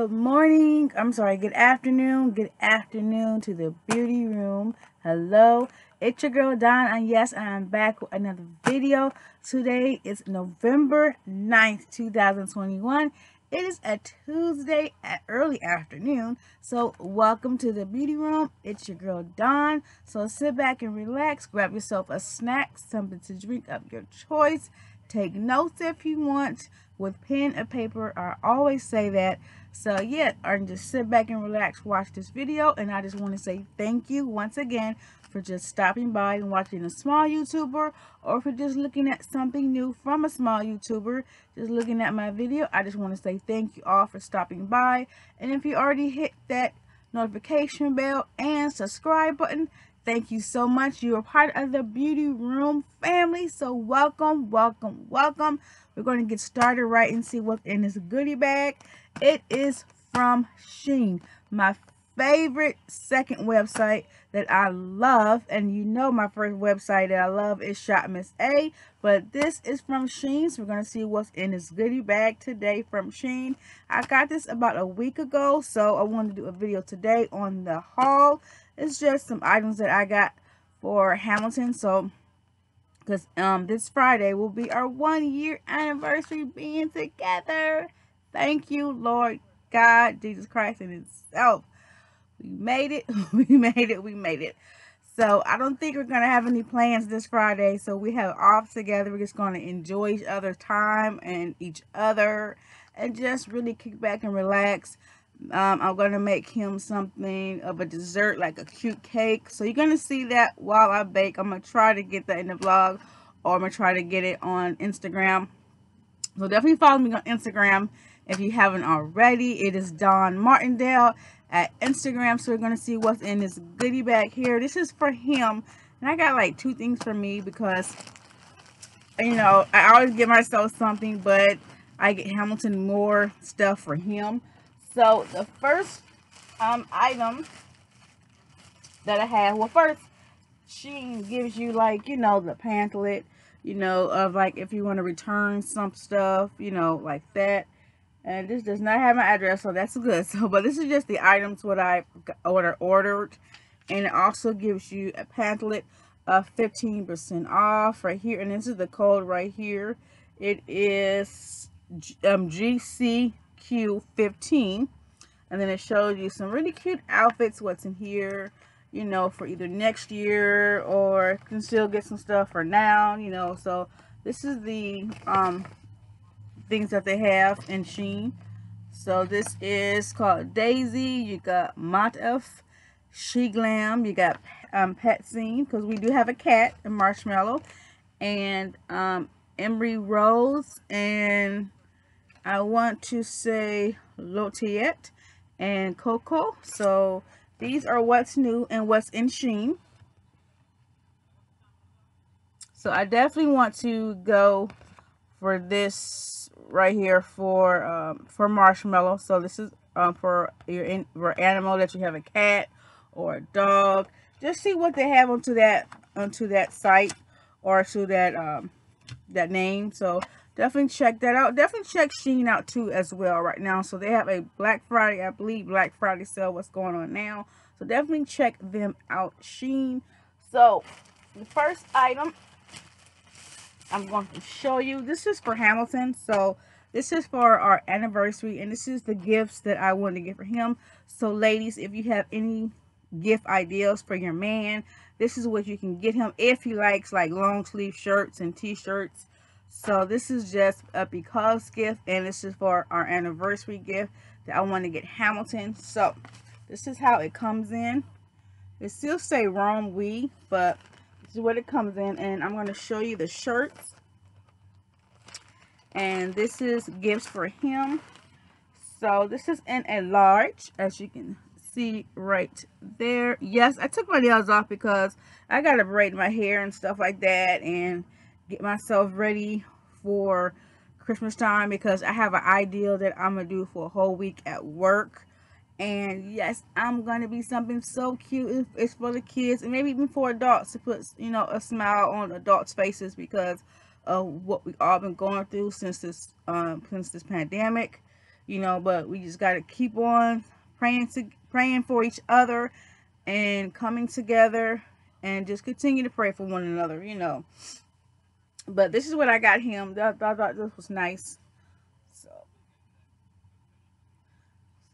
Good morning. I'm sorry. Good afternoon. Good afternoon to the beauty room. Hello. It's your girl Dawn and yes, I'm back with another video. Today is November 9th, 2021. It is a Tuesday at early afternoon. So welcome to the beauty room. It's your girl Dawn. So sit back and relax. Grab yourself a snack, something to drink of your choice. Take notes if you want with pen and paper. I always say that. So yeah, or just sit back and relax, watch this video. And I just want to say thank you once again for just stopping by and watching a small YouTuber or for just looking at something new from a small YouTuber, just looking at my video. I just want to say thank you all for stopping by. And if you already hit that notification bell and subscribe button, thank you so much. You are part of the Beauty Room family. So welcome, welcome, welcome. We're going to get started right and see what's in this goodie bag. It is from Shein, my favorite second website that I love. And you know my first website that I love is Shop Miss A. But this is from Shein. So we're going to see what's in this goodie bag today from Shein. I got this about a week ago. So I wanted to do a video today on the haul. It's just some items that I got for Hamilton. So because um this Friday will be our one year anniversary being together. Thank you, Lord God, Jesus Christ and Himself. We made it. We made it. We made it. So I don't think we're going to have any plans this Friday. So we have off together. We're just going to enjoy each other's time and each other and just really kick back and relax. Um, I'm going to make him something of a dessert, like a cute cake. So you're going to see that while I bake. I'm going to try to get that in the vlog or I'm going to try to get it on Instagram. So definitely follow me on Instagram if you haven't already. It is Dawn Martindale at Instagram. So we're going to see what's in this goodie bag here. This is for him. And I got like two things for me because, you know, I always give myself something, but I get Hamilton more stuff for him. So the first um, item that I have, well first, she gives you like, you know, the pamphlet, you know, of like if you want to return some stuff, you know, like that. And this does not have my address so that's good. So but this is just the items what i order ordered. And it also gives you a pamphlet of 15 percent off right here. And this is the code right here. It is um gcq 15 and then it shows you some really cute outfits what's in here you know for either next year or can still get some stuff for now you know so this is the um things that they have in Shein. So this is called Dazy. You got MOTF, She Glam. You got um, PETSIN because we do have a cat, a marshmallow, and um, Emery Rose, and I want to say Lotiette and Coco. So these are what's new and what's in Shein. So I definitely want to go for this right here for um, for marshmallow. So this is um, for your in, animal that you have a cat or a dog. Just see what they have onto that onto that site or to that um, that name. So definitely check that out. Definitely check Shein out too as well right now. So they have a Black Friday, I believe Black Friday sale. What's going on now? So definitely check them out, Shein. So the first item I'm going to show you. This is for Hamilton. So this is for our anniversary. And this is the gifts that I want to get for him. So ladies, if you have any gift ideas for your man, this is what you can get him if he likes like long sleeve shirts and t-shirts. So this is just a because gift. And this is for our anniversary gift that I want to get Hamilton. So this is how it comes in. It still say ROMWE, but this is what it comes in. And I'm going to show you the shirts. And this is gifts for him. So this is in a large, as you can see right there. Yes, I took my nails off because I got to braid my hair and stuff like that. And get myself ready for Christmas time because I have an ideal that I'm going to do for a whole week at work and yes i'm gonna be something so cute it's for the kids and maybe even for adults to put you know a smile on adults faces because of what we've all been going through since this um since this pandemic you know, but we just got to keep on praying to praying for each other and coming together and just continue to pray for one another, you know. But this is what I got him. I, thought this was nice. So,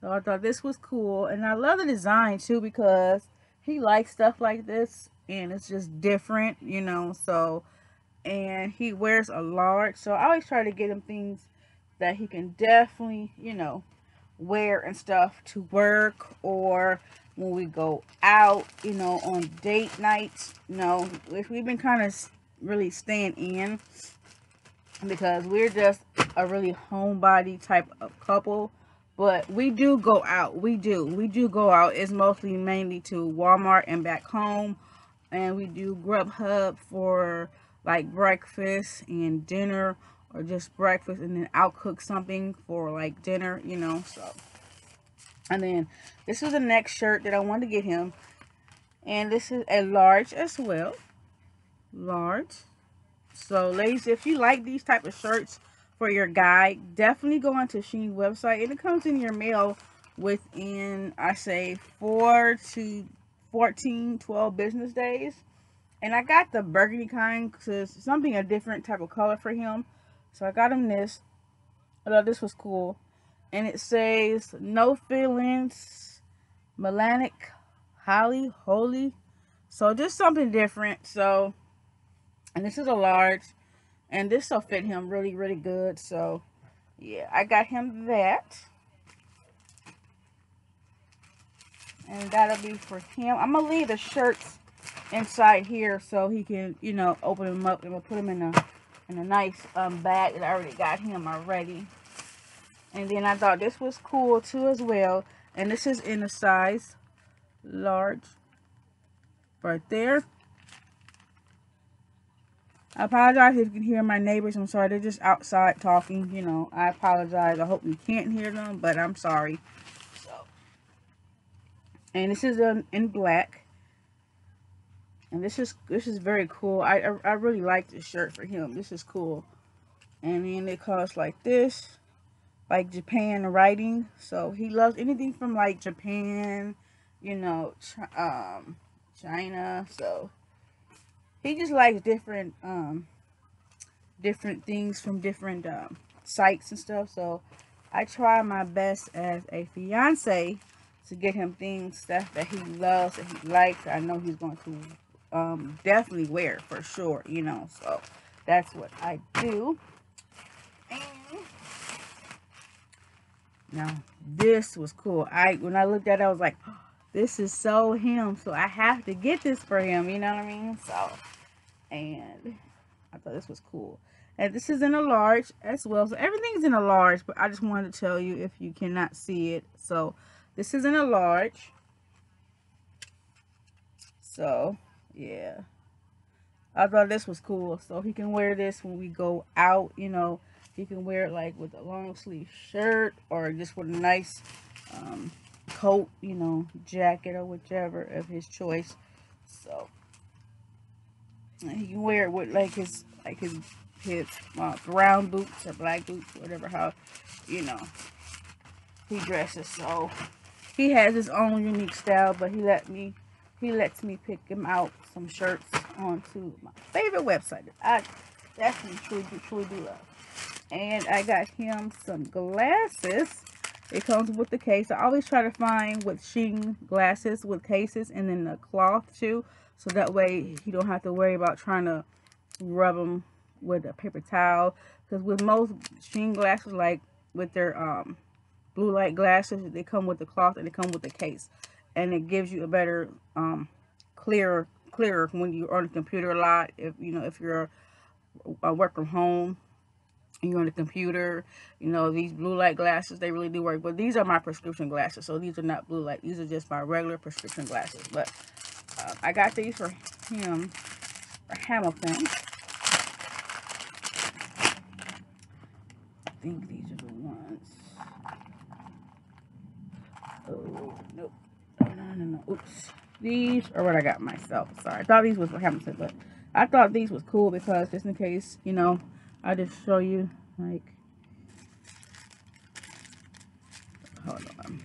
so I thought this was cool. And I love the design too because he likes stuff like this. And it's just different, you know. So, and he wears a large. So I always try to get him things that he can definitely, you know, wear and stuff to work or when we go out, you know, on date nights. You know, if we've been kind of really staying in because we're just a really homebody type of couple. But we do go out. We do. We do go out. It's mostly mainly to Walmart and back home. And we do Grubhub for like breakfast and dinner or just breakfast and then I'll cook something for like dinner, you know, so. And then this is the next shirt that I wanted to get him. And this is a large as well. Large. So ladies, if you like these type of shirts for your guy, definitely go onto Shein website. And it comes in your mail within, I say, 4 to 14, 12 business days. And I got the burgundy kind because something a different type of color for him. So I got him this. I thought this was cool. And it says, no feelings, melanic, holly, holy. So just something different. So, and this is a large. And this will fit him really, really good. So, yeah, I got him that. And that'll be for him. I'm going to leave the shirts inside here so he can, you know, open them up and we'll put them in a in a nice um, bag that I already got him already. And then I thought this was cool too as well. And this is in a size large right there. I apologize if you can hear my neighbors. I'm sorry. They're just outside talking. You know, I apologize. I hope you can't hear them, but I'm sorry. So, and this is in, in black. And this is this is very cool. I, I, I really like this shirt for him. This is cool. And then it costs like this. Like Japan writing. So he loves anything from like Japan, you know, um, China. So he just likes different um different things from different um, sites and stuff. So I try my best as a fiance to get him things stuff that he loves that he likes. I know he's going to um, definitely wear for sure, you know. So that's what I do. And now this was cool. I when I looked at it, I was like, oh, this is so him. So I have to get this for him. You know what I mean? So and I thought this was cool. And this is in a large as well. So everything's in a large, but I just wanted to tell you if you cannot see it. So this is in a large. So yeah i thought this was cool so he can wear this when we go out you know he can wear it like with a long sleeve shirt or just with a nice um, coat you know jacket or whichever of his choice so he can wear it with like his like his his uh, brown boots or black boots whatever how you know he dresses so he has his own unique style but he let me he lets me pick him out some shirts onto my favorite website I definitely truly, truly do love. And I got him some glasses. It comes with the case. I always try to find with Shein glasses with cases and then the cloth too. So that way you don't have to worry about trying to rub them with a paper towel. Because with most Shein glasses, like with their um, blue light glasses, they come with the cloth and they come with the case and it gives you a better um, clearer clearer when you're on the computer a lot if you know if you're uh, work from home you're on the computer you know these blue light glasses they really do work but these are my prescription glasses so these are not blue light these are just my regular prescription glasses but uh, I got these for him for Hamilton I think these are the ones oh nope no, no. Oops. These are what I got myself. Sorry. I thought these was for Hamilton, but I thought these was cool because just in case, you know, I just show you, like, hold on.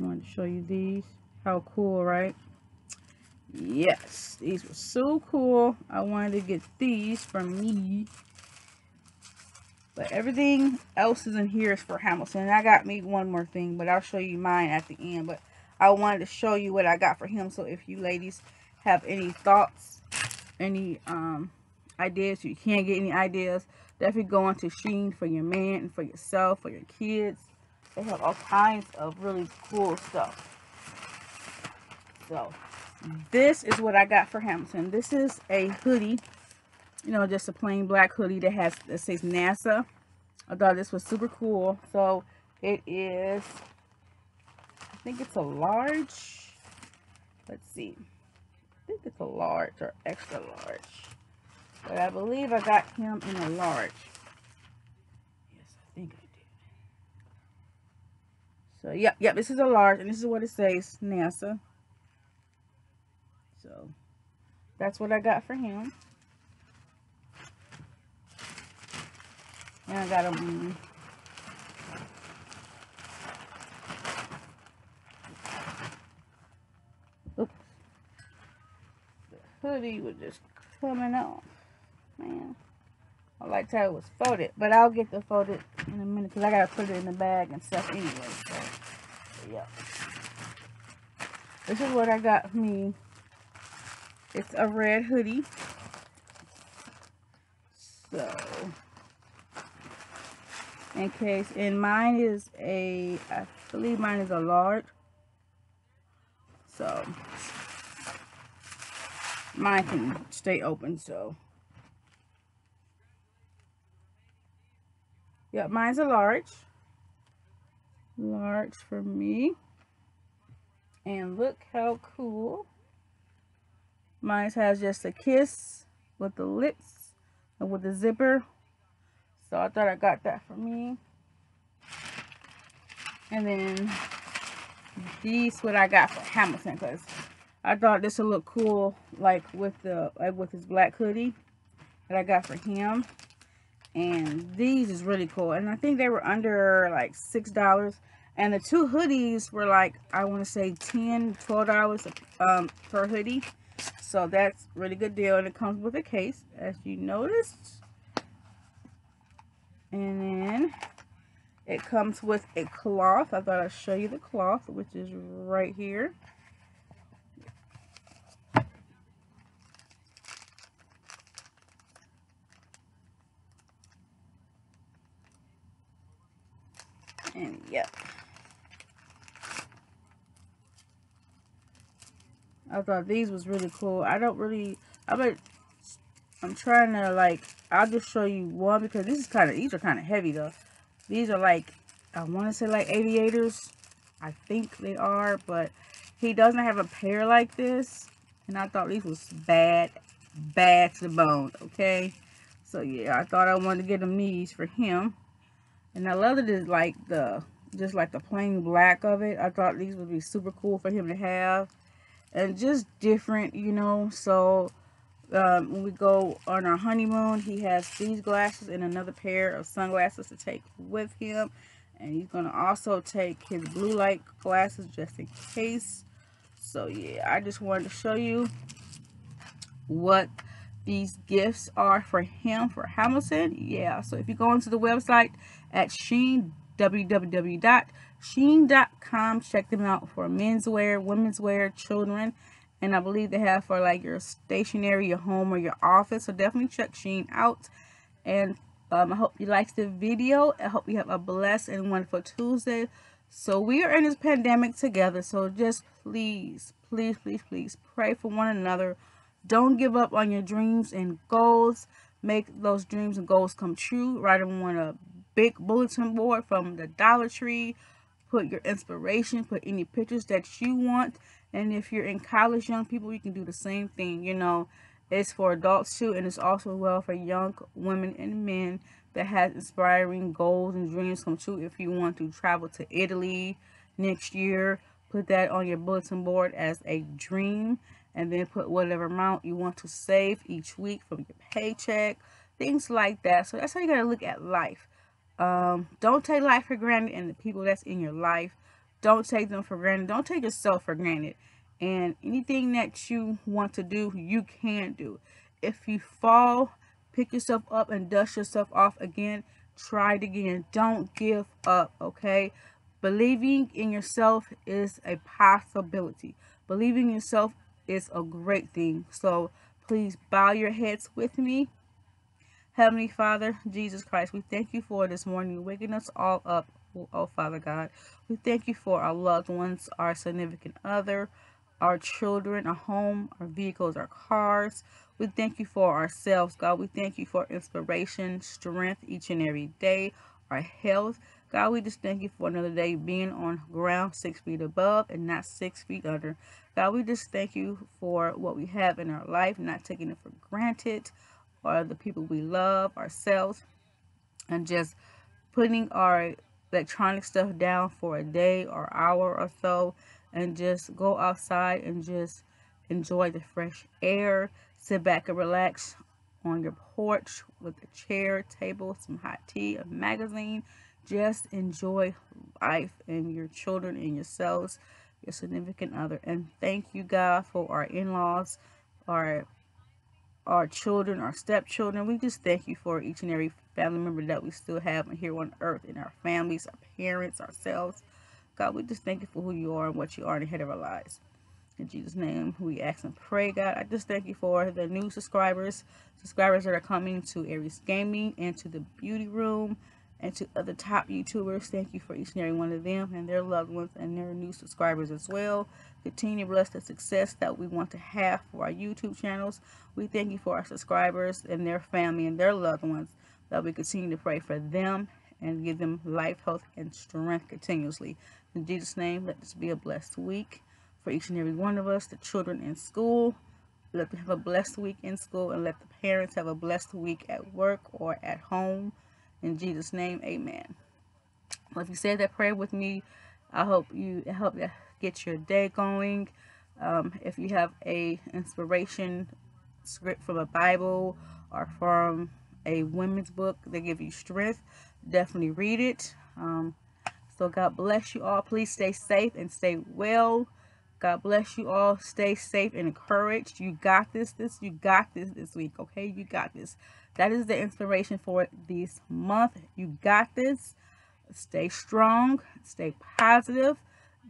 I wanted to show you these. How cool, right? Yes, these were so cool. I wanted to get these from me. But everything else is in here is for Hamilton. And I got me one more thing, but I'll show you mine at the end. But I wanted to show you what I got for him. So if you ladies have any thoughts, any um, ideas, you can't get any ideas, definitely go into Shein for your man and for yourself, for your kids. They have all kinds of really cool stuff. So, this is what I got for Hamilton. This is a hoodie. You know, just a plain black hoodie that has, that says NASA. I thought this was super cool. So, it is, I think it's a large. Let's see. I think it's a large or extra large. But I believe I got him in a large. Yes, I think I did. So, yep, yep, this is a large. And this is what it says, NASA. So, that's what I got for him. And I got him... Oops. The hoodie was just coming off. Liked how it was folded. But I'll get the folded in a minute because I got to put it in the bag and stuff anyway. So, yeah. This is what I got me it's a red hoodie. So, in case, and mine is a, I believe mine is a large. So, mine can stay open, so. Yep, mine's a large. Large for me. And look how cool Mine has just a kiss with the lips and with the zipper. So I thought I got that for me. And then these what I got for Hamilton because I thought this would look cool like with the like with his black hoodie that I got for him. And these is really cool. And I think they were under like six dollars. And the two hoodies were like I want to say 10 12 dollars um, per hoodie. So that's really good deal. And it comes with a case, as you noticed. And then it comes with a cloth. I thought I'd show you the cloth, which is right here. Yep. I thought these was really cool. I don't really, I but I'm trying to like, I'll just show you one because this is kind of, these are kind of heavy though. These are like, I want to say like aviators. I think they are, but he doesn't have a pair like this. And I thought these was bad, bad to the bone, okay? So yeah, I thought I wanted to get them these for him. And I love it is like the, just like the plain black of it. I thought these would be super cool for him to have and just different, you know. So um, when we go on our honeymoon, he has these glasses and another pair of sunglasses to take with him. And he's going to also take his blue light glasses just in case. So yeah, I just wanted to show you what these gifts are for him, for Hamilton. Yeah, so if you go into the website at Shein, www Shein.com. Check them out for menswear, women's wear, children. And I believe they have for like your stationery, your home, or your office. So definitely check Shein out. And um, I hope you liked the video. I hope you have a blessed and wonderful Tuesday. So we are in this pandemic together. So just please, please, please, please pray for one another. Don't give up on your dreams and goals. Make those dreams and goals come true. Write them on a big bulletin board from the Dollar Tree put your inspiration, put any pictures that you want. And if you're in college, young people, you can do the same thing. You know, it's for adults too, and it's also well for young women and men that has inspiring goals and dreams come true. If you want to travel to Italy next year, put that on your bulletin board as a dream. And then put whatever amount you want to save each week from your paycheck. Things like that. So that's how you got to look at life Um, don't take life for granted and the people that's in your life. Don't take them for granted. Don't take yourself for granted. And anything that you want to do, you can do. If you fall, pick yourself up and dust yourself off again. Try it again. Don't give up, okay? Believing in yourself is a possibility. Believing in yourself is a great thing. So please bow your heads with me. Heavenly Father, Jesus Christ, we thank you for this morning, waking us all up, oh Father God. We thank you for our loved ones, our significant other, our children, our home, our vehicles, our cars. We thank you for ourselves, God. We thank you for inspiration, strength each and every day, our health. God, we just thank you for another day being on ground six feet above and not six feet under. God, we just thank you for what we have in our life, not taking it for granted or the people we love, ourselves, and just putting our electronic stuff down for a day or hour or so and just go outside and just enjoy the fresh air, sit back and relax on your porch with a chair, table, some hot tea, a magazine. Just enjoy life and your children and yourselves, your significant other. And thank you, God, for our in-laws, our our children, our stepchildren. We just thank you for each and every family member that we still have here on earth in our families, our parents, ourselves. God, we just thank you for who you are and what you are in the head of our lives. In Jesus' name, we ask and pray, God. I just thank you for the new subscribers, subscribers that are coming to Aries Gaming and to the Beauty Room and to other top YouTubers. Thank you for each and every one of them and their loved ones and their new subscribers as well. Continue to bless the success that we want to have for our YouTube channels. We thank you for our subscribers and their family and their loved ones that we continue to pray for them and give them life, health, and strength continuously. In Jesus' name, let this be a blessed week for each and every one of us, the children in school. Let them have a blessed week in school and let the parents have a blessed week at work or at home. In Jesus' name, amen. Well, if you said that prayer with me, I hope you help get your day going. Um, if you have a inspiration script from a Bible or from a women's book that give you strength, definitely read it. Um, so God bless you all. Please stay safe and stay well. God bless you all. Stay safe and encouraged. You got this. This you got this this week. Okay, you got this. That is the inspiration for this month. You got this. Stay strong. Stay positive.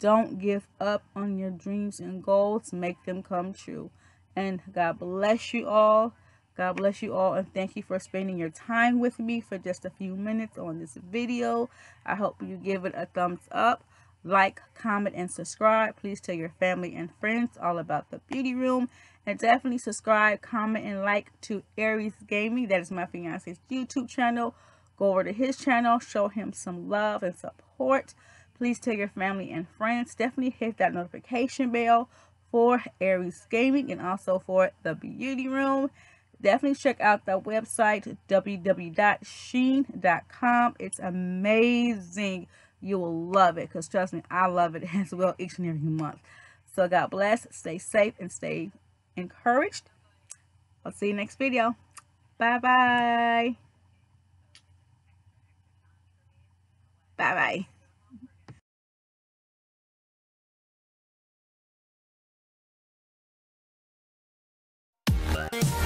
Don't give up on your dreams and goals. Make them come true. And God bless you all. God bless you all and thank you for spending your time with me for just a few minutes on this video. I hope you give it a thumbs up like, comment, and subscribe. Please tell your family and friends all about the beauty room. And definitely subscribe, comment, and like to Aries Gaming. That is my fiance's YouTube channel. Go over to his channel. Show him some love and support. Please tell your family and friends. Definitely hit that notification bell for Aries Gaming and also for the beauty room. Definitely check out the website www.shein.com. It's amazing you will love it because trust me, I love it as well each and every month. So God bless, stay safe, and stay encouraged. I'll see you next video. Bye-bye. Bye-bye. Bye.